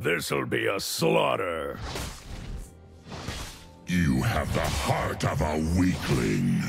This'll be a slaughter. You have the heart of a weakling.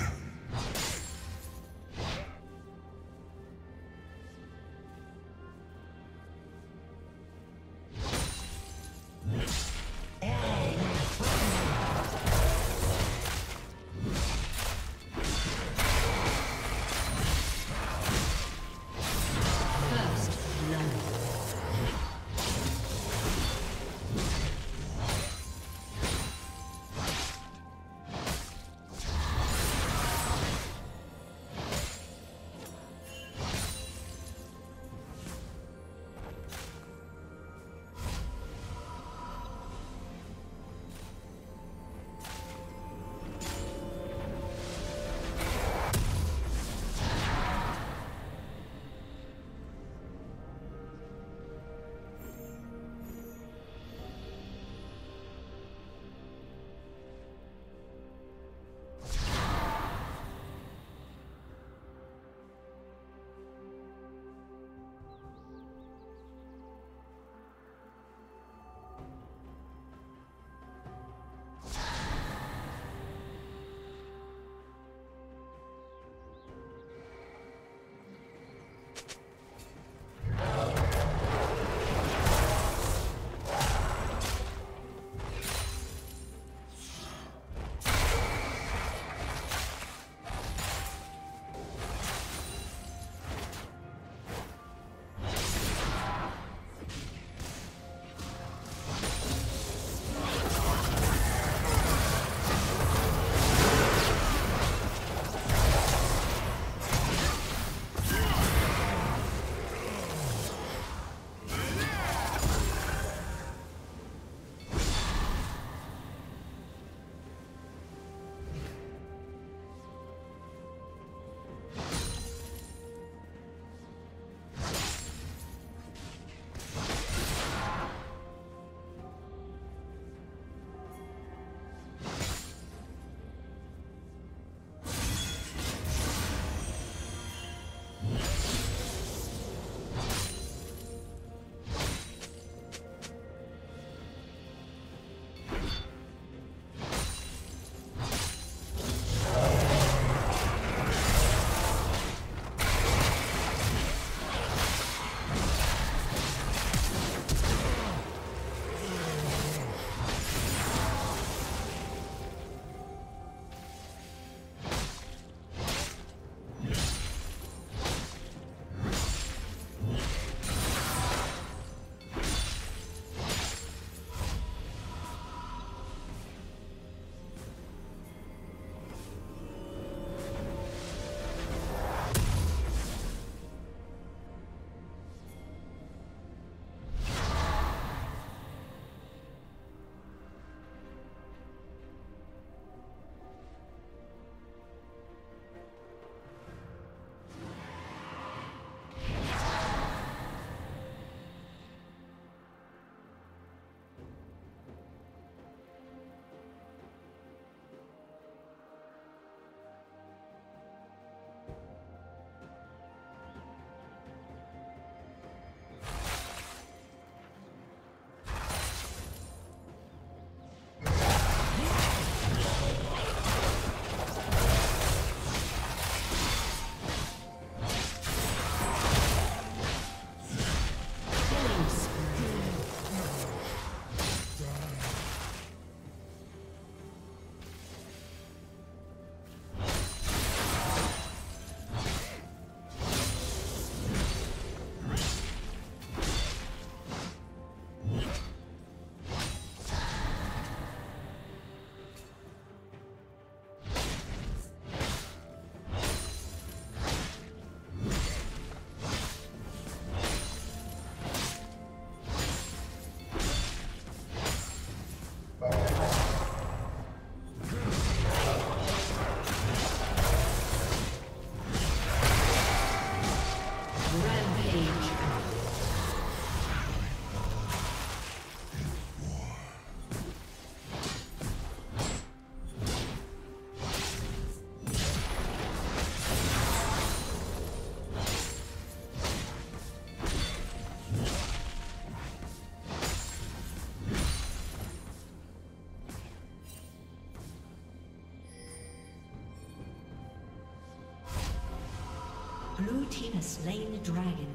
Has slain the dragon.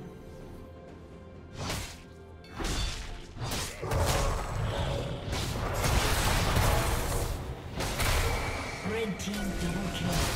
Red team double kill.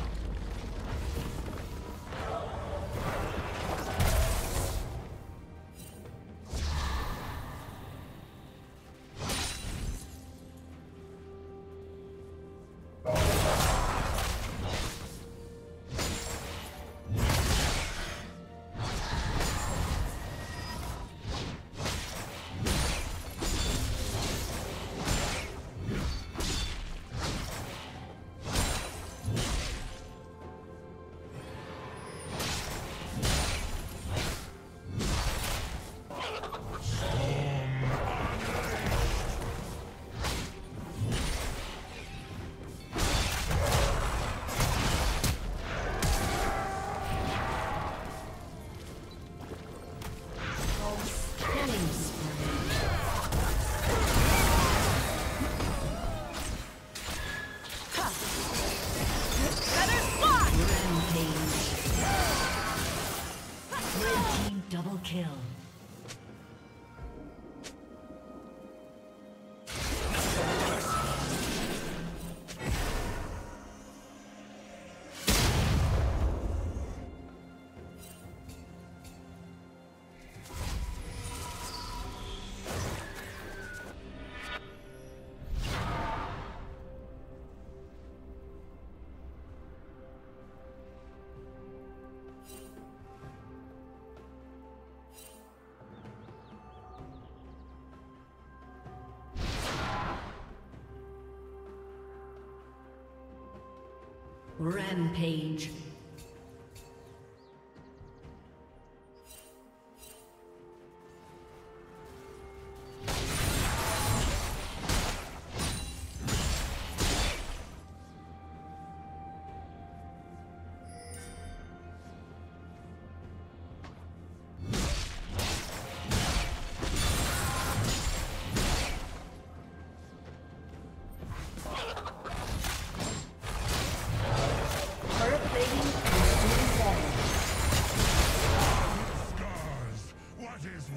Rampage.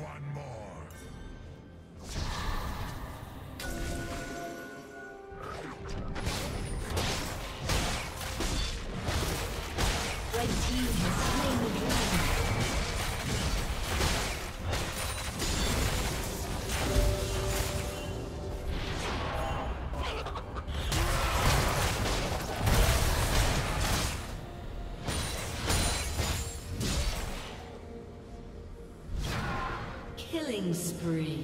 One more? Killing spree.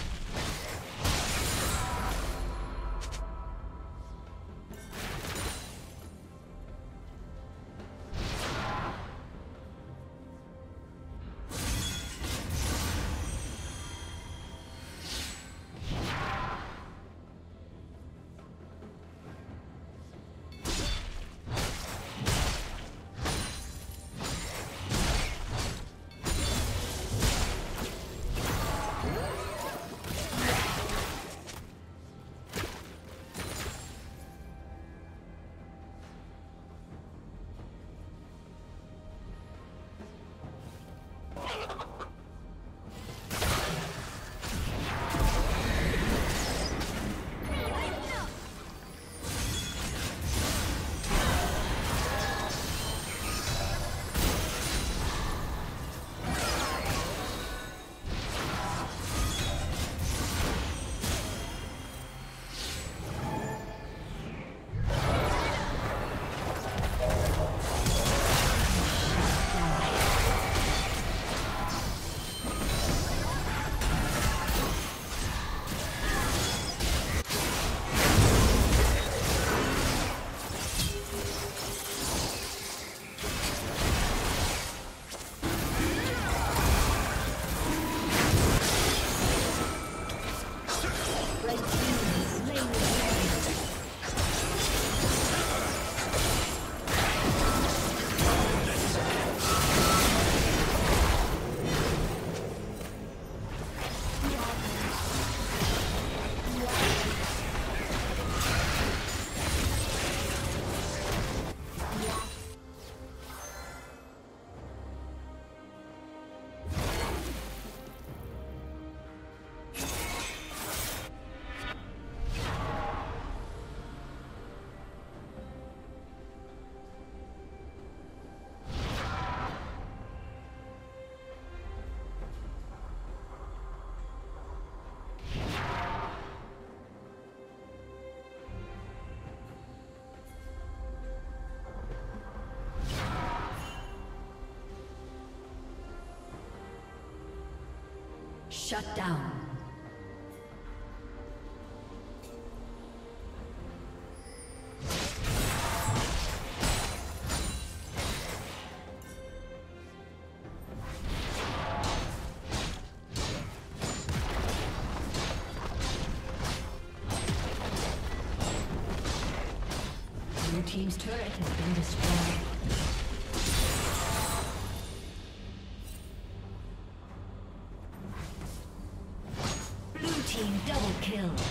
Shut down. kill.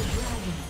the dragon.